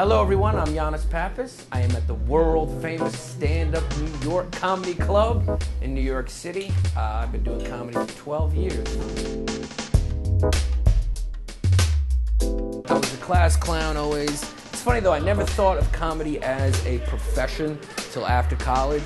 Hello, everyone. I'm Yannis Pappas. I am at the world famous stand up New York Comedy Club in New York City. Uh, I've been doing comedy for 12 years. I was a class clown always. It's funny though, I never thought of comedy as a profession till after college.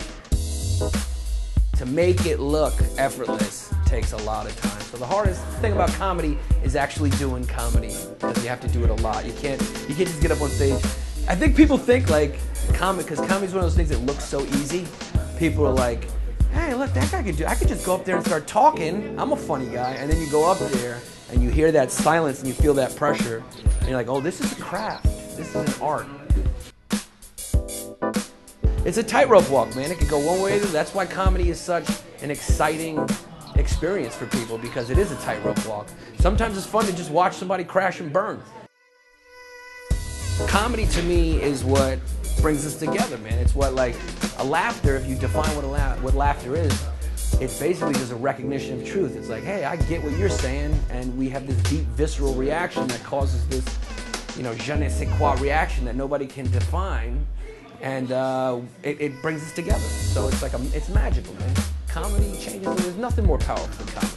To make it look effortless takes a lot of time. So the hardest thing about comedy is actually doing comedy because you have to do it a lot. You can't you can't just get up on stage. I think people think like comedy because comedy is one of those things that looks so easy. People are like, hey, look, that guy could do. I could just go up there and start talking. I'm a funny guy, and then you go up there and you hear that silence and you feel that pressure, and you're like, oh, this is a craft. This is an art. It's a tightrope walk, man. It can go one way. That's why comedy is such an exciting experience for people because it is a tightrope walk. Sometimes it's fun to just watch somebody crash and burn. Comedy to me is what brings us together, man. It's what like a laughter. If you define what a la- what laughter is, it's basically just a recognition of truth. It's like, hey, I get what you're saying, and we have this deep visceral reaction that causes this, you know, je ne sais quoi reaction that nobody can define, and uh, it, it brings us together. So it's like a, it's magical, man. Comedy nothing more powerful than comedy.